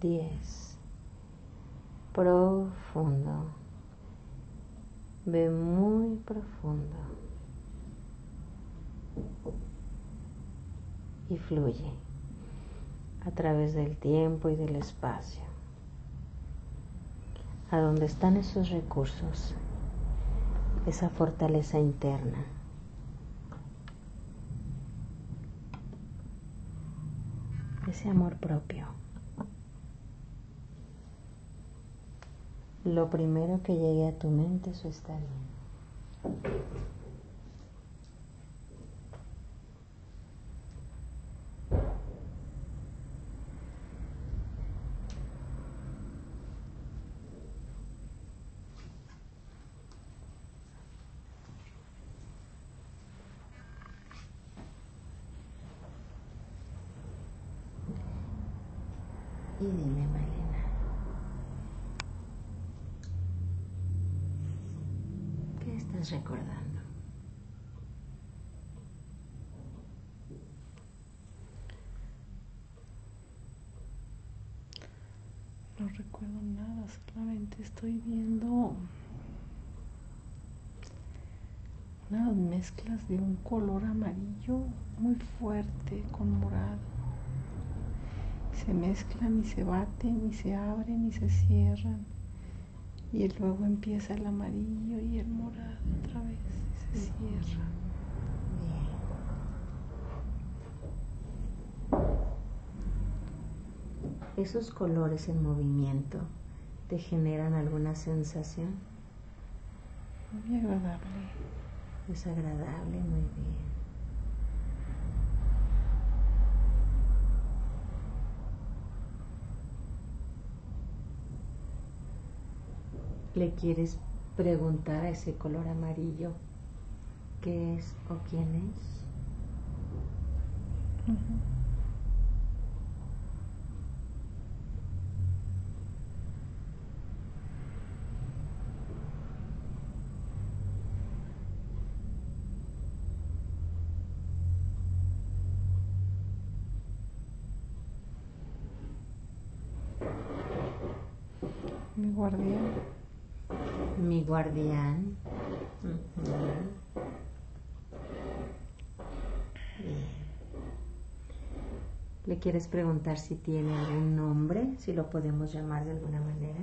10. Profundo. Ve muy profundo. Y fluye a través del tiempo y del espacio. A dónde están esos recursos, esa fortaleza interna. Ese amor propio. Lo primero que llegue a tu mente, eso está bien. Y dime, Malena, ¿qué estás recordando? No recuerdo nada, solamente estoy viendo unas mezclas de un color amarillo muy fuerte con morado. Se mezclan y se baten y se abren y se cierran. Y luego empieza el amarillo y el morado otra vez y se cierra. Bien. ¿Esos colores en movimiento te generan alguna sensación? Muy agradable. Es agradable, muy bien. ¿Le quieres preguntar a ese color amarillo qué es o quién es? Guardián. ¿Le quieres preguntar si tiene algún nombre? Si lo podemos llamar de alguna manera.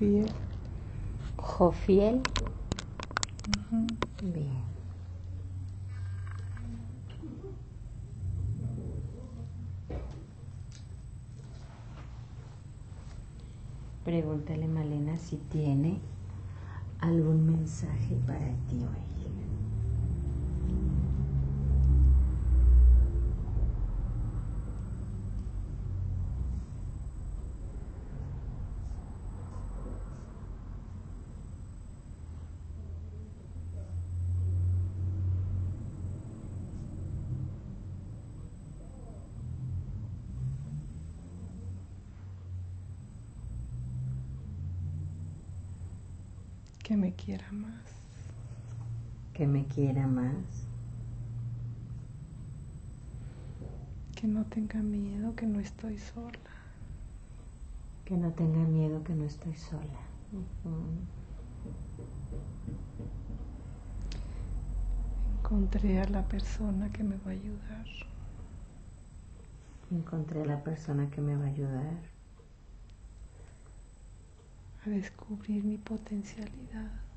Jofiel. Jofiel. Bien. Pregúntale, Malena, si tiene algún mensaje para ti hoy. Que me quiera más. Que me quiera más. Que no tenga miedo, que no estoy sola. Que no tenga miedo, que no estoy sola. Encontré a la persona que me va a ayudar. Encontré a la persona que me va a ayudar a descubrir mi potencialidad.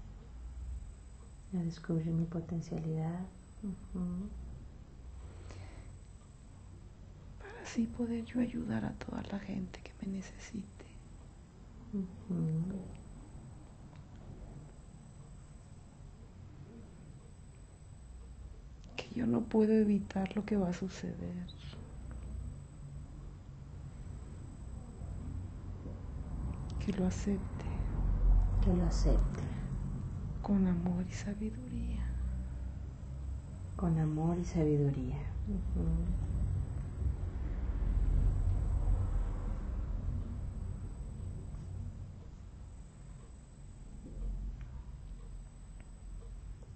A descubrir mi potencialidad. Para así poder yo ayudar a toda la gente que me necesite. Que yo no puedo evitar lo que va a suceder. Que lo acepte Que lo acepte con amor y sabiduría. con amor y sabiduría.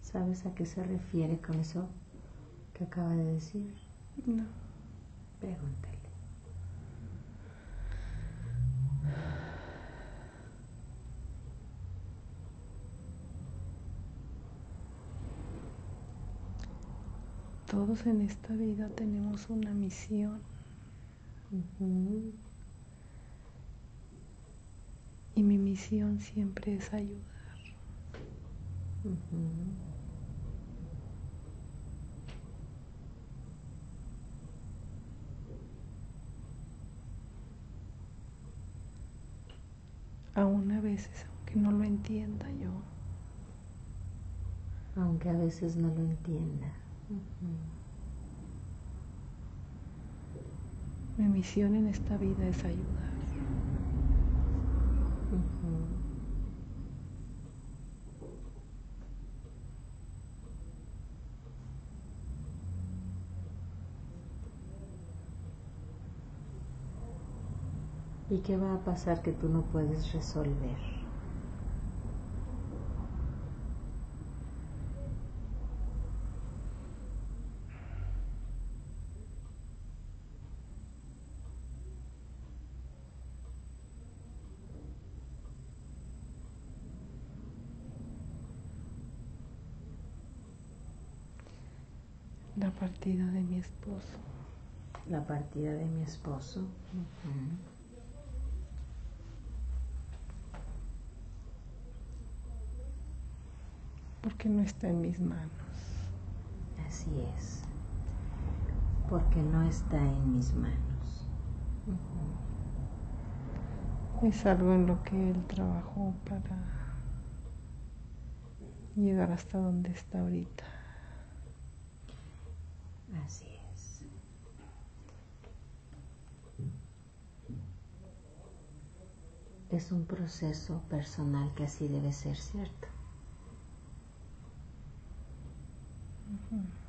¿Sabes a qué se refiere con eso que acaba de decir? No. Pregúntale. Todos en esta vida tenemos una misión. Y mi misión siempre es ayudar. Aún a veces, aunque no lo entienda yo. Aunque a veces no lo entienda. Mi misión en esta vida es ayudar. ¿Y qué va a pasar que tú no puedes resolver? La partida de mi esposo. La partida de mi esposo. Porque no está en mis manos. Así es. Porque no está en mis manos. Es algo en lo que él trabajó para llegar hasta donde está ahorita. Así es. Es un proceso personal que así debe ser, ¿cierto? ¿Y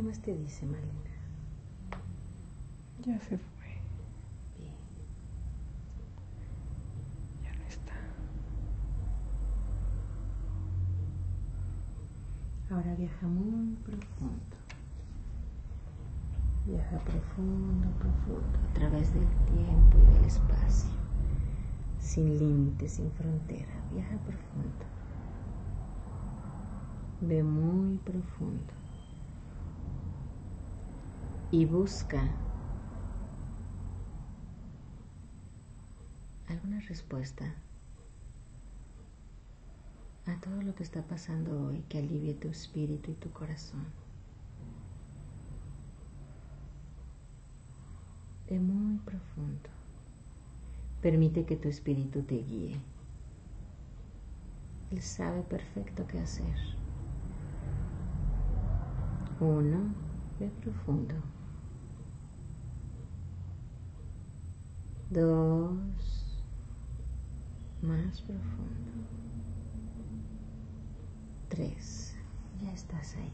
qué más te dice Malena? Ya se fue. Bien. Ya no está. Ahora viaja muy profundo. Viaja profundo, profundo, a través del tiempo y del espacio. Sin límites, sin frontera. Viaja profundo. Ve muy profundo y busca alguna respuesta a todo lo que está pasando hoy que alivie tu espíritu y tu corazón. De muy profundo. Permite que tu espíritu te guíe. Él sabe perfecto qué hacer. Uno, ve profundo. Dos, más profundo, tres, ya estás ahí.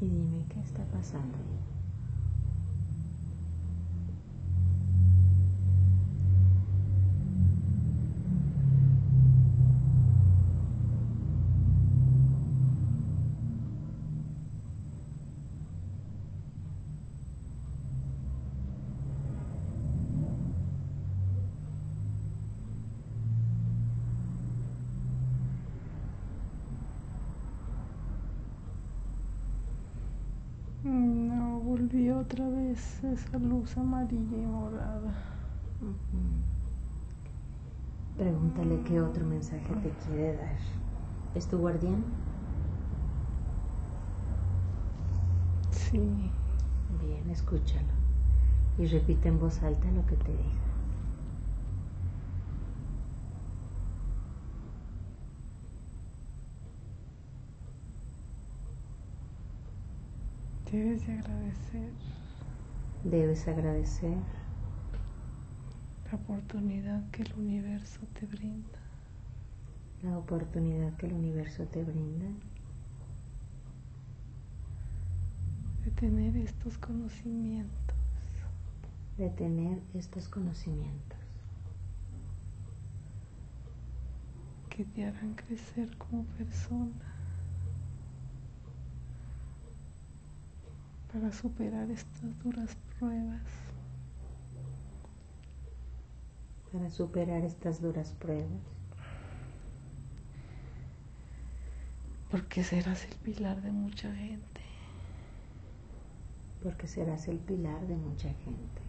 y dime está pasando. Esa luz amarilla y morada. Pregúntale qué otro mensaje te quiere dar. ¿Es tu guardián? Sí. Bien, escúchalo. Y repite en voz alta lo que te diga. Debes de agradecer Debes agradecer. La oportunidad que el universo te brinda. la oportunidad que el universo te brinda. De tener estos conocimientos, de tener estos conocimientos. Que te harán crecer como persona. Para superar estas duras pruebas. para superar estas duras pruebas, porque serás el pilar de mucha gente. porque serás el pilar de mucha gente.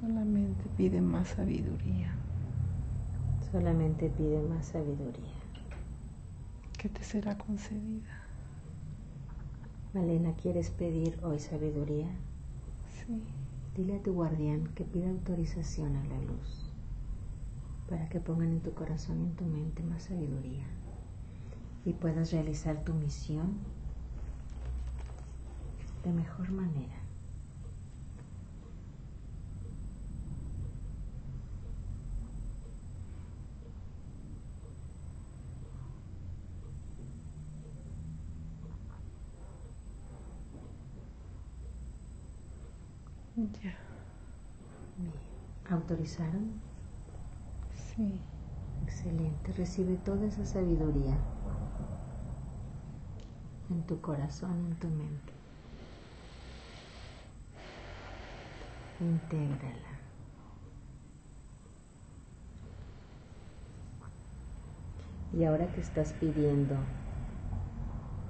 Solamente pide más sabiduría, Solamente pide más sabiduría. que te será concedida. Malena, ¿quieres pedir hoy sabiduría? Sí, Dile a tu guardián que pida autorización a la luz para que pongan en tu corazón y en tu mente más sabiduría y puedas realizar tu misión de mejor manera. Ya. ¿Autorizaron? sí. Excelente. Recibe toda esa sabiduría en tu corazón, en tu mente. Intégrala. Y ahora que estás pidiendo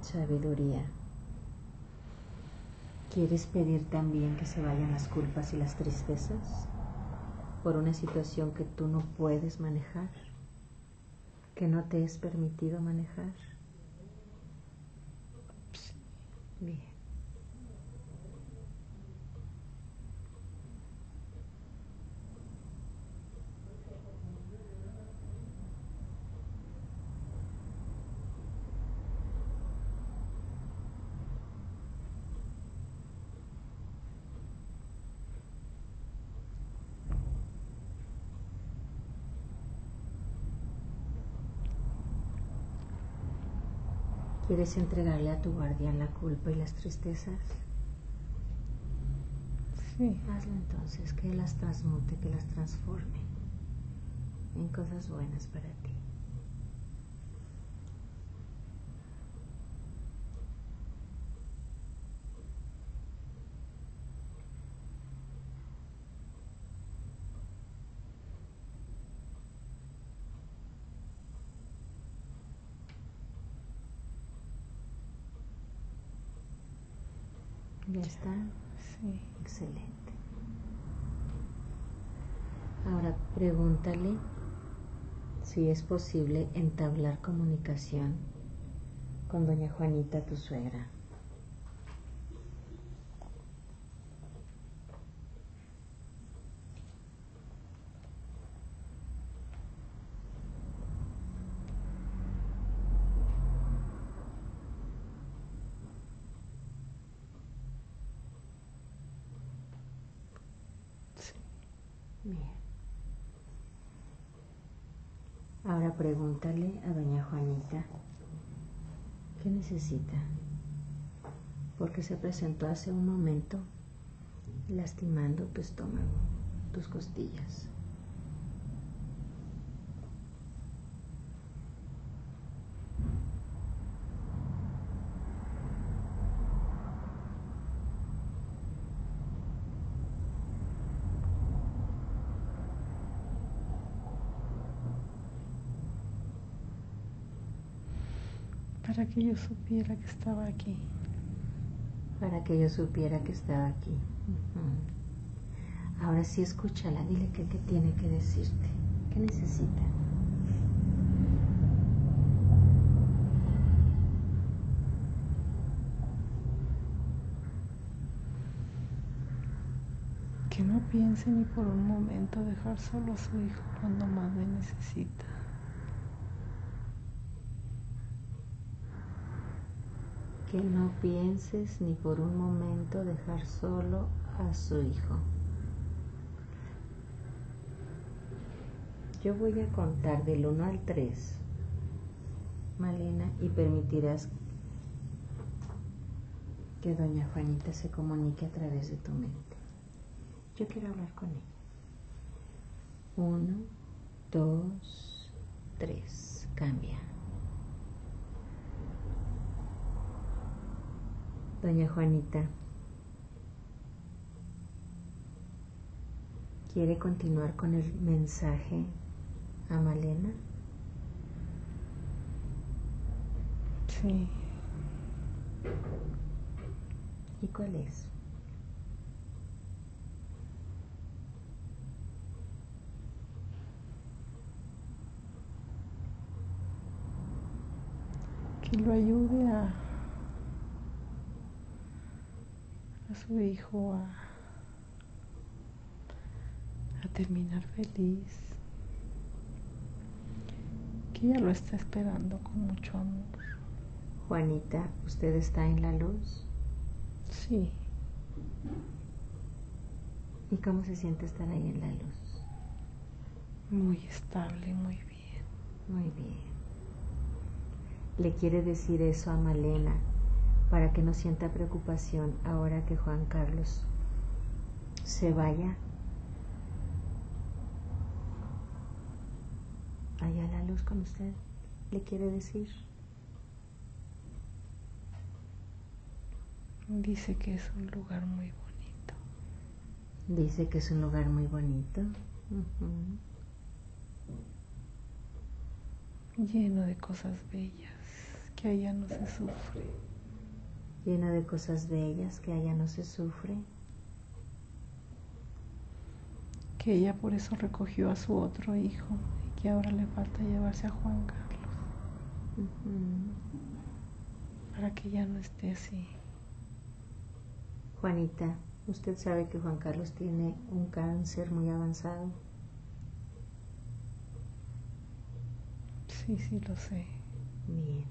sabiduría, ¿quieres pedir también que se vayan las culpas y las tristezas por una situación que tú no puedes manejar, que no te es permitido manejar? Bien. ¿Quieres entregarle a tu guardián la culpa y las tristezas? Sí, Hazlo entonces, que las transmute, que las transforme en cosas buenas para ti. ¿Ya está? sí. Excelente. Ahora pregúntale si es posible entablar comunicación con doña Juanita, tu suegra. sí. Bien. Ahora pregúntale a doña Juanita qué porque se presentó hace un momento lastimando tu estómago, tus costillas. para que yo supiera que estaba aquí. Para que yo supiera que estaba aquí. Ahora sí escúchala, dile qué tiene que decirte, qué necesita. Que no piense ni por un momento dejar solo a su hijo cuando más me necesita. Que no pienses ni por un momento dejar solo a su hijo. Yo voy a contar del 1 al 3, Malena, y permitirás que doña Juanita se comunique a través de tu mente. Yo quiero hablar con ella. 1, 2, 3. Cambia. Doña Juanita, ¿quiere continuar con el mensaje a Malena? Sí, ¿Y cuál es? que lo ayude a, a su hijo a, a terminar feliz. Que ella lo está esperando con mucho amor. Juanita, ¿usted está en la luz? Sí, ¿Y cómo se siente estar ahí en la luz? muy estable, muy bien. Muy bien. Le quiere decir eso a Malena para que no sienta preocupación ahora que Juan Carlos se vaya allá la luz con usted. Le quiere decir. Dice que es un lugar muy bonito. Dice que es un lugar muy bonito. Lleno de cosas bellas, que allá no se sufre. Lleno de cosas bellas que allá no se sufre. Que ella por eso recogió a su otro hijo y que ahora le falta llevarse a Juan Carlos para que ya no esté así. Juanita, usted sabe que Juan Carlos tiene un cáncer muy avanzado. Sí, sí, lo sé. Bien.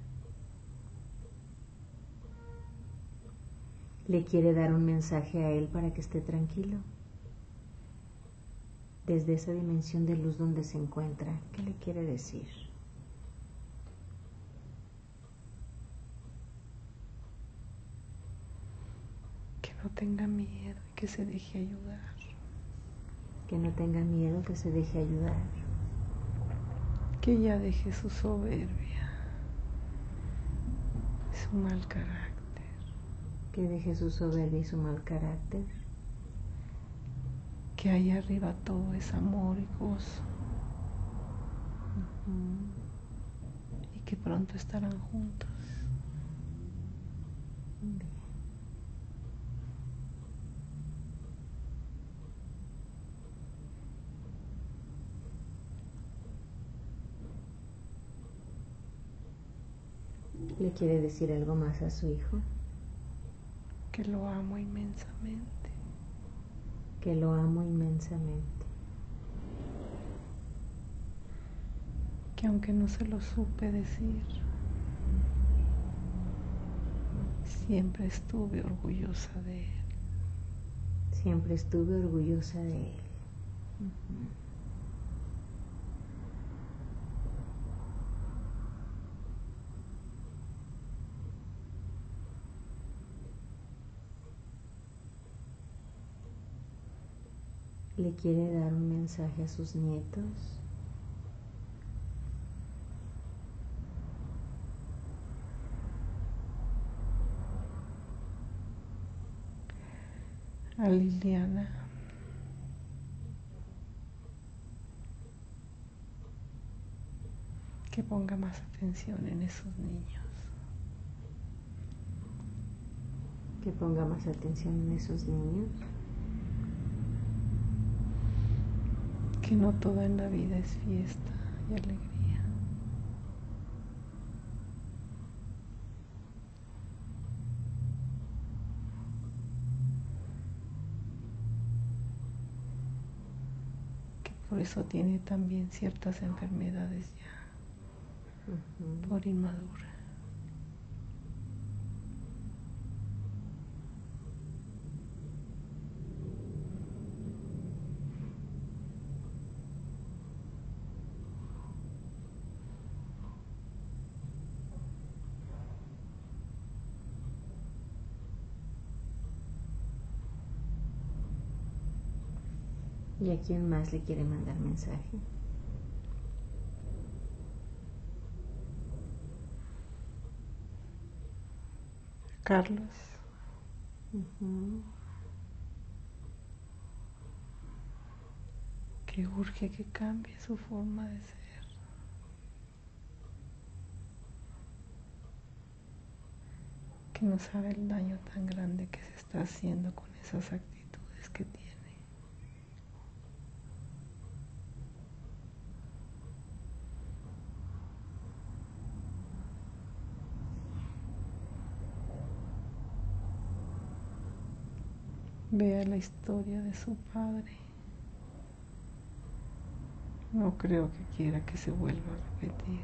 Le quiere dar un mensaje a él para que esté tranquilo. Desde esa dimensión de luz donde se encuentra, ¿qué le quiere decir? Que no tenga miedo y que se deje ayudar. Que no tenga miedo, que se deje ayudar. Que ella deje su soberbia, su mal carácter. Que deje su soberbia y su mal carácter. Que allá arriba todo es amor y gozo y que pronto estarán juntos. Bien. ¿Le quiere decir algo más a su hijo? Que lo amo inmensamente. Que lo amo inmensamente. Que aunque no se lo supe decir, siempre estuve orgullosa de él. Siempre estuve orgullosa de él. ¿Le quiere dar un mensaje a sus nietos? A Liliana. Que ponga más atención en esos niños. Que ponga más atención en esos niños. Que no toda en la vida es fiesta y alegría. por eso tiene también ciertas enfermedades ya por inmadura. ¿Y a quién más le quiere mandar mensaje? Carlos. Que urge que cambie su forma de ser. Que no sabe el daño tan grande que se está haciendo con esas actitudes que tiene. Vea la historia de su padre. No creo que quiera que se vuelva a repetir.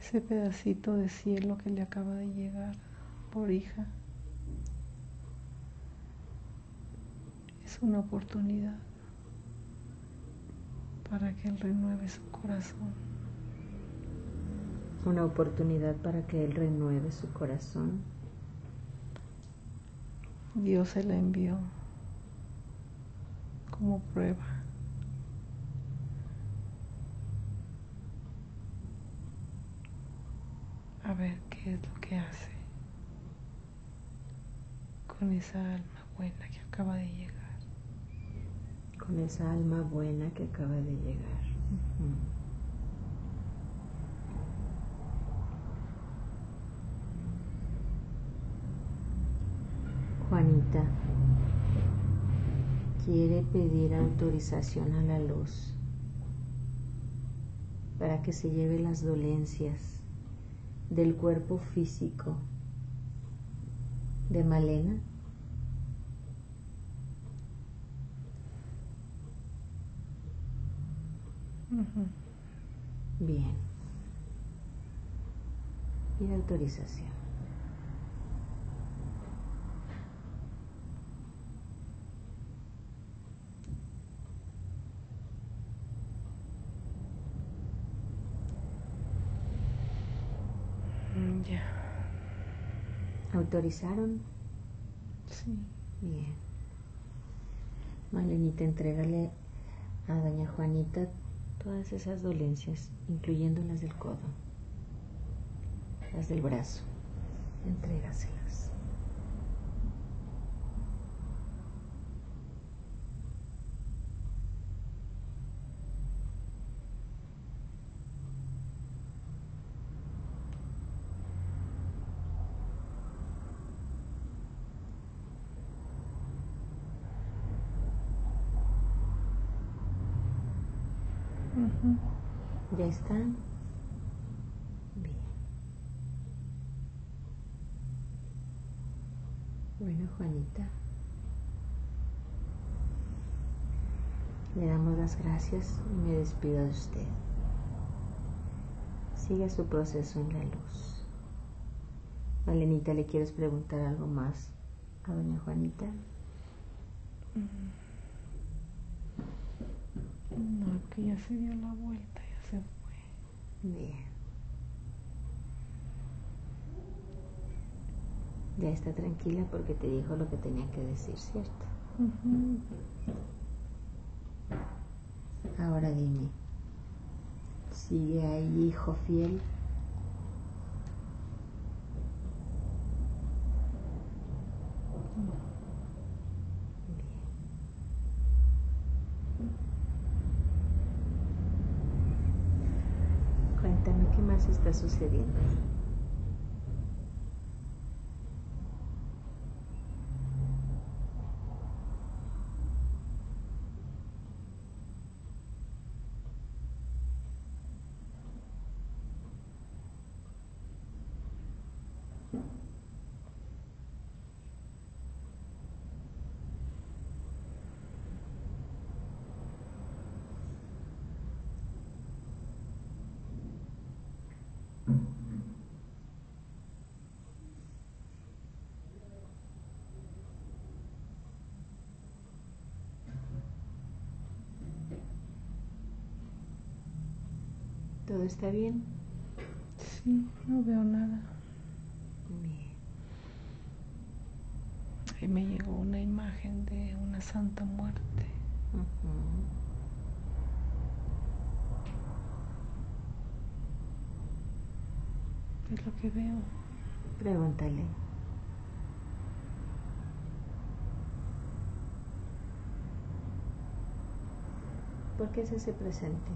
Ese pedacito de cielo que le acaba de llegar por hija es una oportunidad para que él renueve su corazón una oportunidad para que Él renueve su corazón. Dios se la envió como prueba. A ver qué es lo que hace con esa alma buena que acaba de llegar. Con esa alma buena que acaba de llegar. Quiere pedir autorización a la luz para que se lleve las dolencias del cuerpo físico de Malena. Bien. Y autorización. Ya. ¿Autorizaron? Sí. Bien. Malenita, entrégale a doña Juanita todas esas dolencias, incluyendo las del codo, las del brazo. Entrégasela. ¿Ya están? Bien. Bueno, Juanita. Le damos las gracias y me despido de usted. Siga su proceso en la luz. Malenita, ¿le quieres preguntar algo más a doña Juanita? Mm. No, que ya se dio la vuelta. Bien. Ya está tranquila porque te dijo lo que tenía que decir, ¿cierto? Ahora dime, ¿sigue ahí hijo fiel? Está sucediendo. Está bien? Sí, no veo nada. Bien. Ahí me llegó una imagen de una santa muerte. Es lo que veo. Pregúntale. ¿Por qué es ese presente?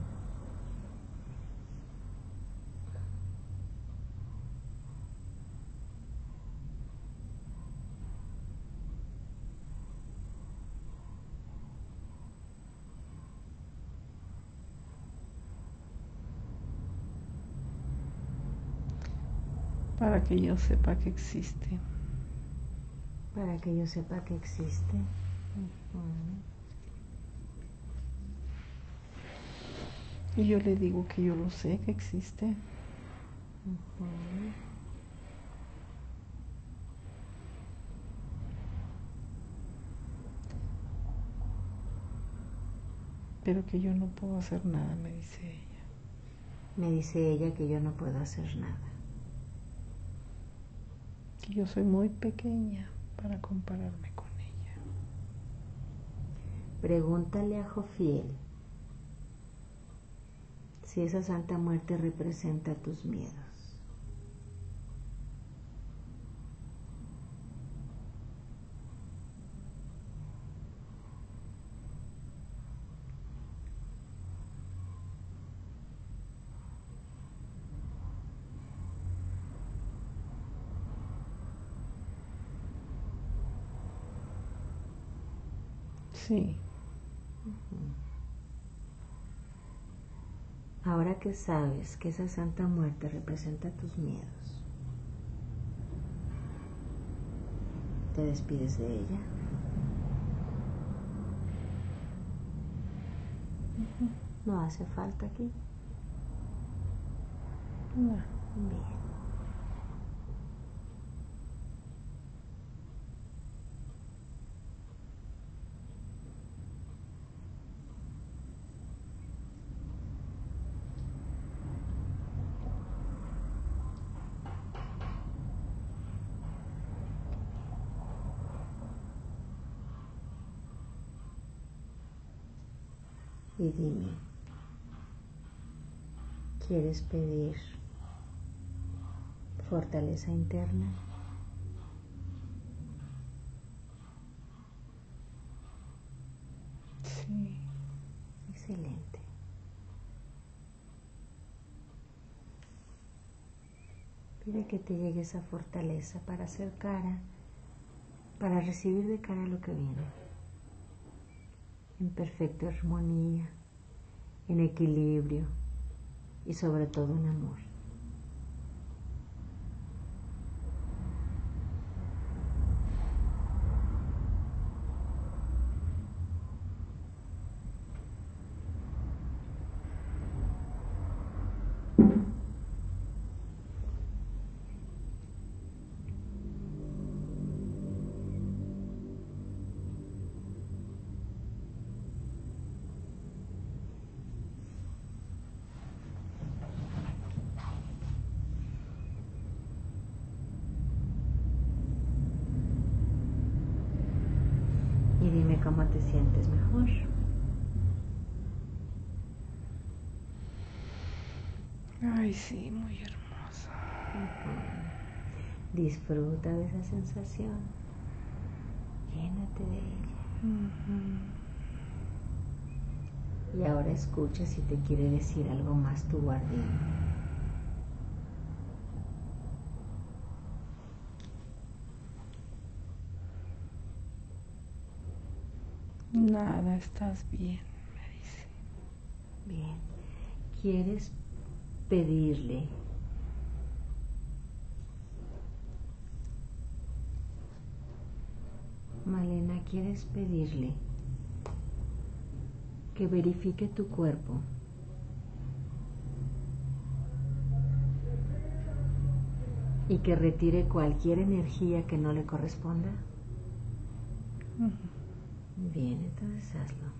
Para que yo sepa que existe. Para que yo sepa que existe. Y yo le digo que yo lo sé, que existe. Pero que yo no puedo hacer nada, me dice ella. Me dice ella que yo no puedo hacer nada. Yo soy muy pequeña para compararme con ella. Pregúntale a Jofiel si esa Santa Muerte representa tus miedos. Sí, Ahora que sabes que esa Santa Muerte representa tus miedos, te despides de ella. No hace falta aquí. no, Bien. Y dime, ¿quieres pedir fortaleza interna? sí, Excelente. Pide que te llegue esa fortaleza para hacer cara, para recibir de cara lo que viene. En perfecta armonía, en equilibrio y sobre todo en amor. Sientes mejor. ay, sí, muy hermosa. Disfruta de esa sensación. Llénate de ella. Y ahora escucha si te quiere decir algo más tu guardián. Nada, estás bien, me dice. Bien. ¿Quieres pedirle Malena, ¿quieres pedirle que verifique tu cuerpo? Y que retire cualquier energía que no le corresponda. Bien, entonces hazlo.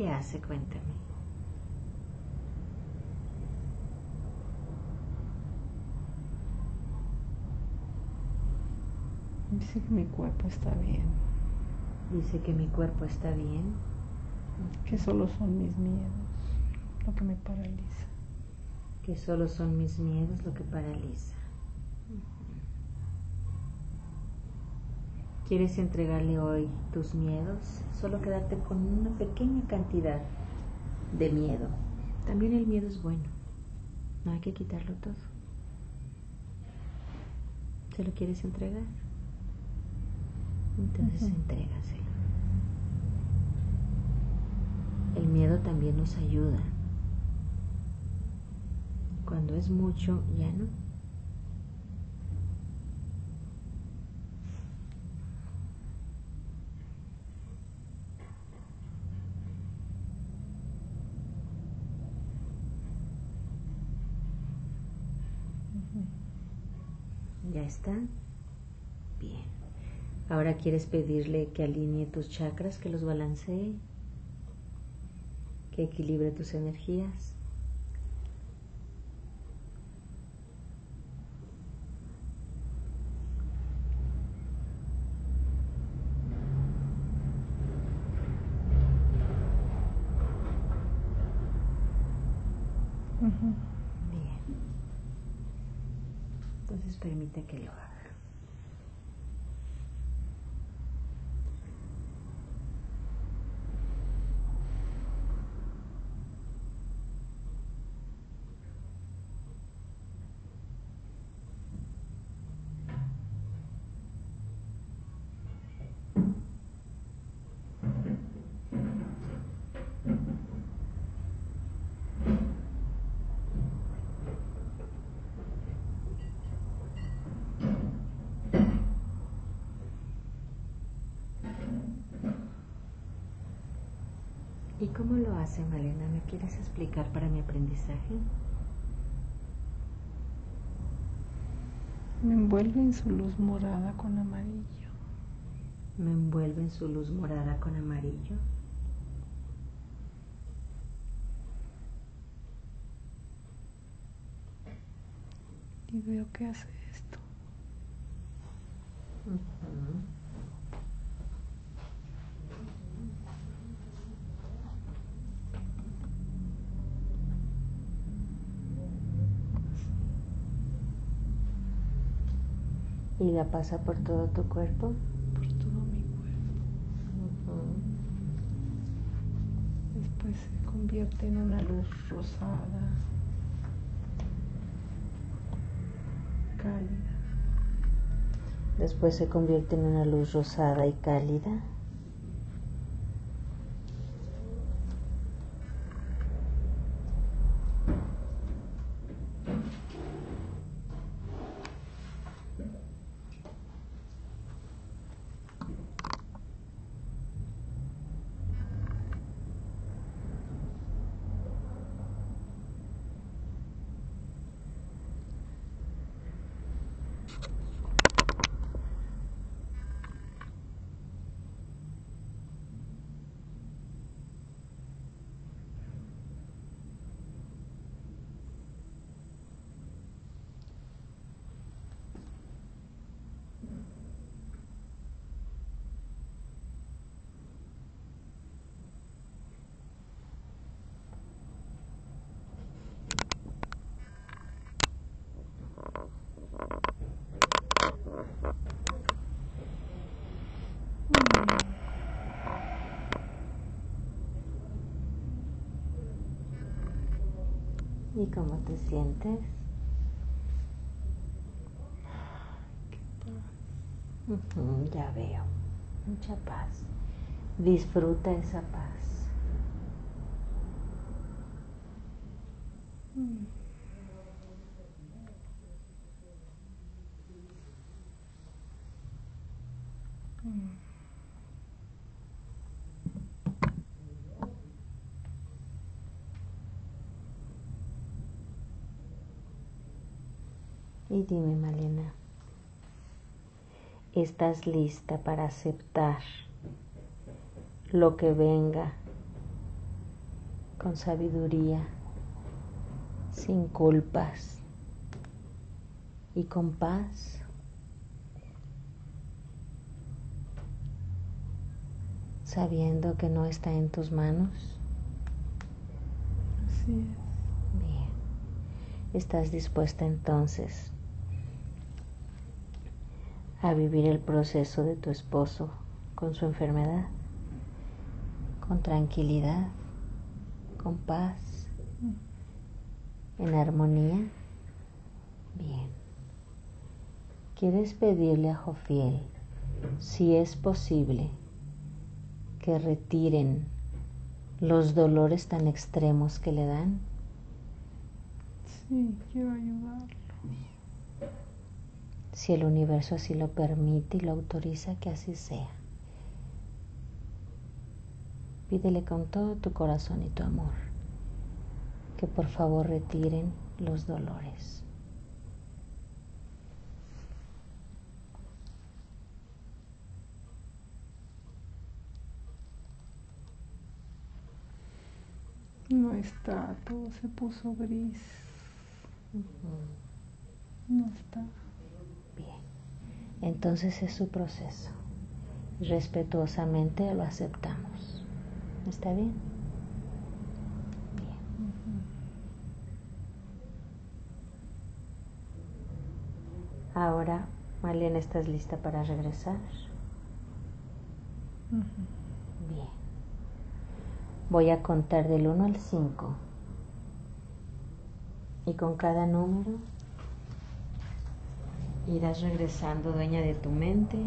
Qué hace? Cuéntame. Dice que mi cuerpo está bien. Dice que mi cuerpo está bien. Que solo son mis miedos lo que me paraliza. Que solo son mis miedos lo que paraliza. ¿Quieres entregarle hoy tus miedos? Solo quedarte con una pequeña cantidad de miedo. También el miedo es bueno. No hay que quitarlo todo. ¿Se lo quieres entregar? Entonces entrégaselo. El miedo también nos ayuda. Cuando es mucho, ya no. ¿Ya está? Bien. Ahora quieres pedirle que alinee tus chakras, que los balancee, que equilibre tus energías. Bien. Permite que lo haga. ¿Y cómo lo hace Malena? ¿Me quieres explicar para mi aprendizaje? Me envuelve en su luz morada con amarillo. Me envuelve en su luz morada con amarillo. Y veo que hace esto. Y la pasa por todo tu cuerpo. por todo mi cuerpo. Después se convierte en una luz rosada, cálida. Después se convierte en una luz rosada y cálida. ¿Y cómo te sientes? ya veo, mucha paz. Disfruta esa paz. Mm. Y dime, Malena, ¿estás lista para aceptar lo que venga con sabiduría, sin culpas y con paz? Sabiendo que no está en tus manos. Así es. Bien. ¿Estás dispuesta entonces a vivir el proceso de tu esposo con su enfermedad, con tranquilidad, con paz, en armonía. Bien. ¿Quieres pedirle a Jofiel, si es posible, que retiren los dolores tan extremos que le dan? Sí, quiero ayudarlo si el universo así lo permite y lo autoriza que así sea. Pídele con todo tu corazón y tu amor que por favor retiren los dolores. No está, todo se puso gris. No está. Entonces es su proceso. Respetuosamente lo aceptamos. ¿Está bien? Bien. Ahora, Malena, ¿estás lista para regresar? Bien. Voy a contar del 1 al 5. Y con cada número irás regresando dueña de tu mente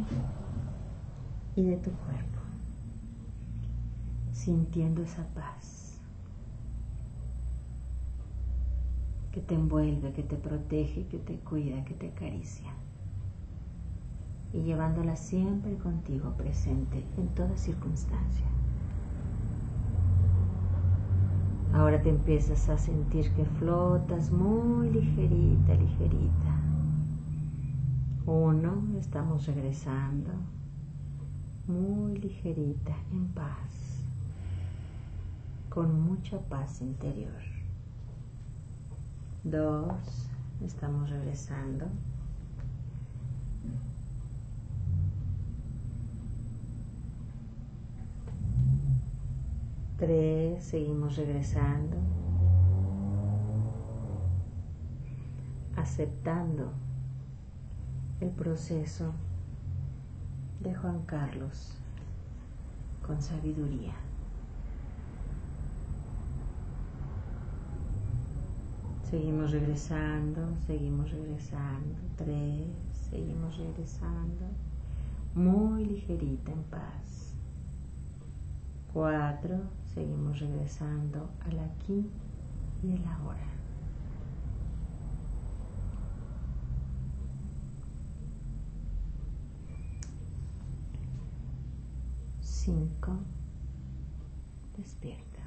y de tu cuerpo, sintiendo esa paz que te envuelve, que te protege, que te cuida, que te acaricia. Y llevándola siempre contigo presente en toda circunstancia. Ahora te empiezas a sentir que flotas muy ligerita, ligerita uno, estamos regresando muy ligerita, en paz, con mucha paz interior. Dos, estamos regresando. Tres, seguimos regresando. Aceptando el proceso de Juan Carlos con sabiduría. Seguimos regresando, seguimos regresando. Tres, seguimos regresando. Muy ligerita en paz. Cuatro, seguimos regresando al aquí y el ahora. 5. Despierta.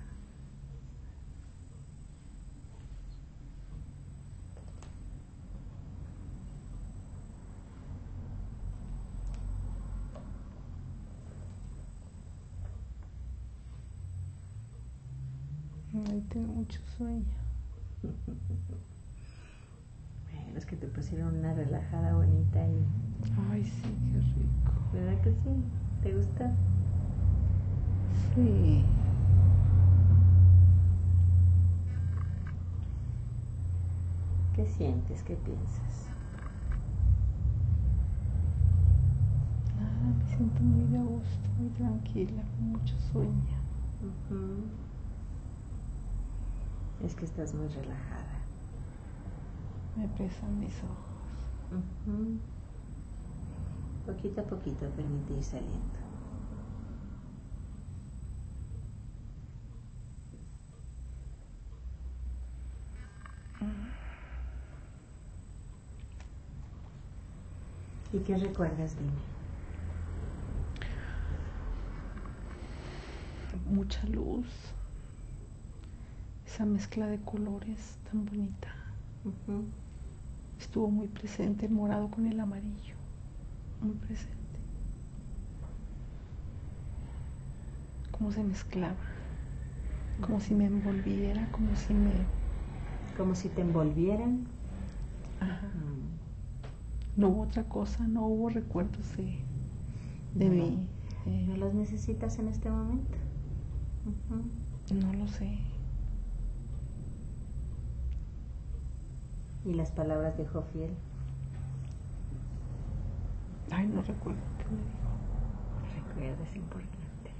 Ay, tengo mucho sueño. Es que te pusieron una relajada bonita ahí. Ay, sí, qué rico. ¿Verdad que sí? ¿Te gusta? Sí. ¿Qué sientes? ¿Qué piensas? Nada, me siento muy de gusto, muy tranquila, con mucho sueño. Es que estás muy relajada. Me pesan mis ojos. Poquito a poquito permite ir saliendo. ¿Y qué recuerdas, dime? Mucha luz. Esa mezcla de colores tan bonita. Estuvo muy presente el morado con el amarillo. Muy presente. Cómo se mezclaba. Como si me envolviera, como si me... Como si te envolvieran. No hubo otra cosa, no hubo recuerdos de, de No. mí. eh, ¿No los necesitas en este momento? No lo sé. Y las palabras de Jofiel. Ay, no recuerdo qué me dijo. Recuerda, es importante.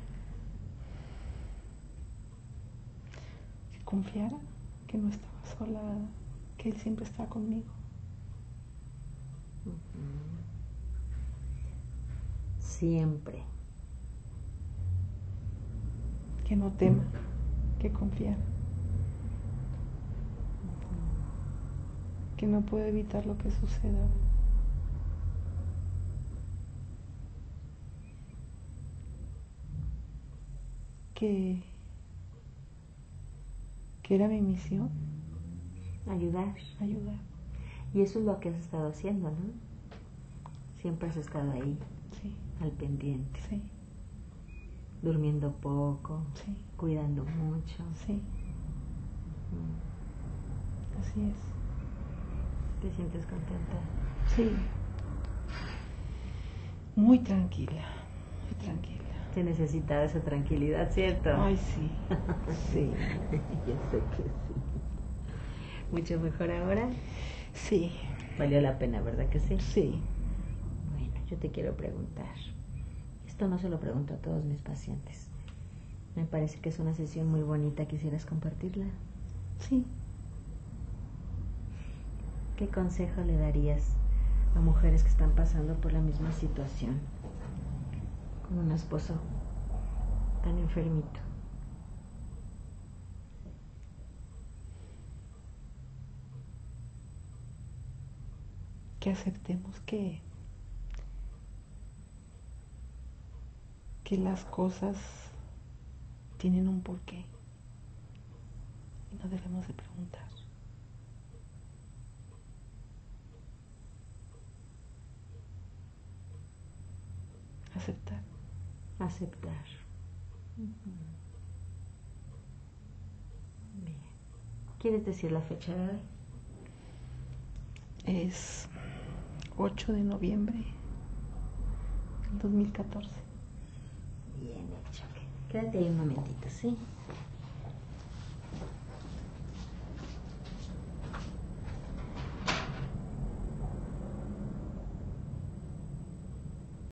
Que confiara, que no estaba sola, que él siempre estaba conmigo. Siempre. Que no tema, que confiara. Que no puedo evitar lo que suceda. Que, que era mi misión Ayudar. ayudar. Y eso es lo que has estado haciendo, ¿no? Siempre has estado ahí, Sí, al pendiente, sí, durmiendo poco, sí, cuidando mucho. sí, Mm. así es. ¿Te sientes contenta? Sí. Muy tranquila, muy tranquila. Te necesitaba esa tranquilidad, ¿cierto? Ay, sí. Sí. ya sé que sí. Mucho mejor ahora. Sí, Valió la pena, ¿verdad que sí? sí. Bueno, yo te quiero preguntar. Esto no se lo pregunto a todos mis pacientes. Me parece que es una sesión muy bonita. ¿Quisieras compartirla? Sí. ¿Qué consejo le darías a mujeres que están pasando por la misma situación? Con un esposo tan enfermito. Que aceptemos que que las cosas tienen un porqué y no debemos de preguntar. Aceptar. Aceptar. Bien. ¿Quieres decir la fecha de hoy? Es 8 de noviembre del 2014. Bien hecho. Quédate ahí un momentito, ¿sí?